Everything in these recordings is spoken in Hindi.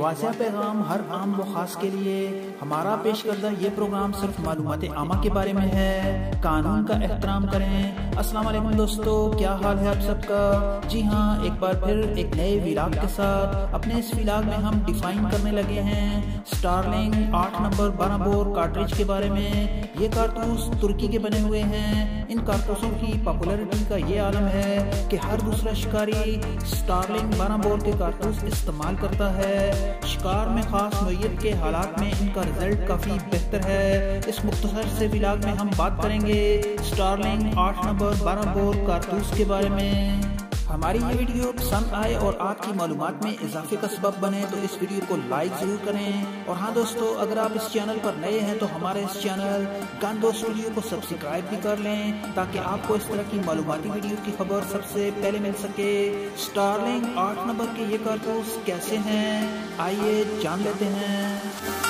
वाजह पैगाम हर आम व ख़ास के लिए हमारा पेश करदा ये प्रोग्राम सिर्फ़ मालूमत आमा के बारे में है। कानून का एहतराम करें। अस्सलाम वालेकुम दोस्तों, क्या हाल है आप सबका? जी हाँ एक बार फिर एक नए विलाग के साथ अपने इस विलाग में हम डिफाइन करने लगे हैं स्टारलिंग आठ नंबर बारह बोर कार्ट्रिज के बारे में। ये कारतूस तुर्की के बने हुए हैं। इन कारतूसों की पॉपुलरिटी का ये आलम है कि हर दूसरा शिकारी स्टारलिंग बारह बोर के कारतूस इस्तेमाल करता है। शिकार में खास नोयत के हालात में इनका रिज़ल्ट काफ़ी बेहतर है। इस मुख्तर से विलाग में हम बात करेंगे स्टारलिंग आठ नंबर बारह बोर कारतूस के बारे में। हमारी ये वीडियो पसंद आए और आपकी मालूम में इजाफे का सबब बने तो इस वीडियो को लाइक ज़रूर करें। और हाँ दोस्तों, अगर आप इस चैनल पर नए हैं तो हमारे इस चैनल गन दोस्त वीडियो को सब्सक्राइब भी कर लें, ताकि आपको इस तरह की मालूमती वीडियो की खबर सबसे पहले मिल सके। स्टारलिंग आठ नंबर के ये कारतूस कैसे हैं, आइए जान लेते हैं।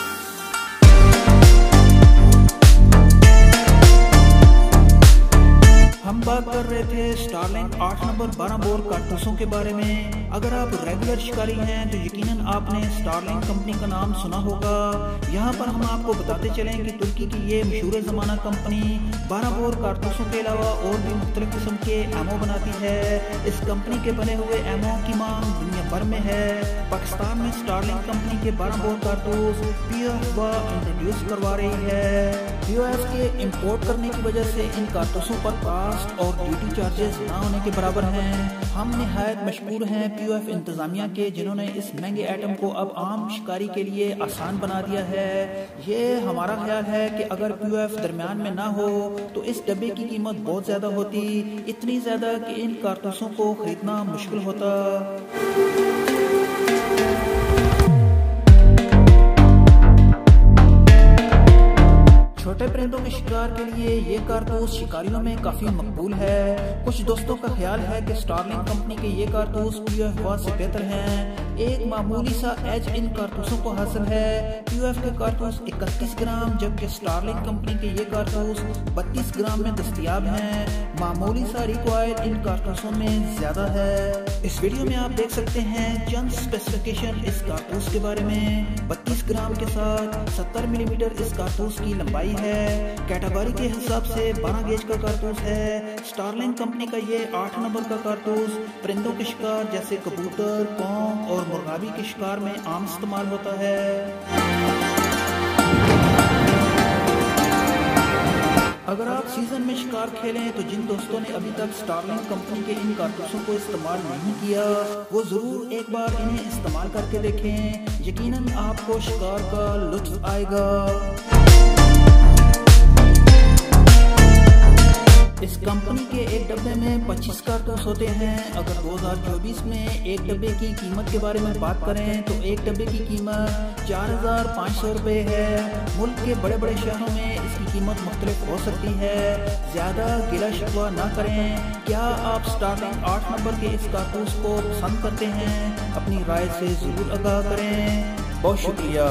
आठ नंबर, बारह बोर कारतूसों के बारे में। अगर आप रेगुलर शिकारी हैं तो यकीनन आपने स्टारलिंग कंपनी का नाम सुना होगा। यहाँ पर हम आपको बताते चलें कि तुर्की की ये मशहूर ज़माना कंपनी बारह बोर कारतूसों के अलावा और भी मुख्तलिफ़ किस्म के एमओ बनाती है। इस कंपनी के बने हुए एमओ की मांग दुनिया भर में है। पाकिस्तान में स्टारलिंग कंपनी के बारह बोर कारतूस पी इंट्रोड्यूस करवा रही है। पी के इम्पोर्ट करने की वजह से इन कारतूसों पर कास्ट और ड्यूटी चार्जेस ना होने के बराबर हैं। हम नहायत मशहूर हैं पीओएफ इंतजामिया के, जिन्होंने इस महँगे आइटम को अब आम शिकारी के लिए आसान बना दिया है। ये हमारा ख्याल है कि अगर पीओएफ दरमियान में ना हो तो इस डब्बे की कीमत बहुत ज़्यादा होती। इतनी ज़्यादा कि इन कारतूसों को खरीदना मुश्किल होता। छोटे परिंदों के शिकार के लिए ये कारतूस शिकारियों में काफ़ी मकबूल है। कुछ दोस्तों का ख्याल है कि स्टारलिंग कंपनी के ये कारतूस पीओएफ से बेहतर हैं। एक मामूली सा एज इन कारतूसों को हासिल है। पीओएफ के कारतूस 31 ग्राम, जबकि स्टारलिंग कंपनी के ये कारतूस 32 ग्राम में दस्तियाब हैं। मामूली सा रिक्वायर इन कारतूसों में ज़्यादा है। इस वीडियो में आप देख सकते हैं चंद स्पेसिफिकेशन इस कारतूस के बारे में। 32 ग्राम के साथ 70 मिलीमीटर इस कारतूस की लंबाई है। कैटेगरी के हिसाब से 12 गेज का कारतूस है। स्टारलिंग कंपनी का ये आठ नंबर का कारतूस परिंदों के शिकार जैसे कबूतर कौम और मुर्गाबी के शिकार में आम इस्तेमाल होता है। अगर आप सीज़न में शिकार खेलें तो जिन दोस्तों ने अभी तक स्टारलिंग कंपनी के इन कारतूसों को इस्तेमाल नहीं किया, वो ज़रूर एक बार इन्हें इस्तेमाल करके देखें। यकीनन आपको शिकार का लुत्फ आएगा। डब्बे में 25 कारतूस होते हैं। अगर 2024 में एक डब्बे की कीमत के बारे में बात करें तो एक डब्बे की कीमत चार हज़ार पाँच सौ है। मुल्क के बड़े बड़े शहरों में इसकी कीमत मुख्तलिफ़ हो सकती है। ज़्यादा गिला शिकवा ना करें। क्या आप स्टार्टिंग आठ नंबर के इस कारतूस को पसंद करते हैं? अपनी राय से ज़रूर आगाह करें। बहुत शुक्रिया।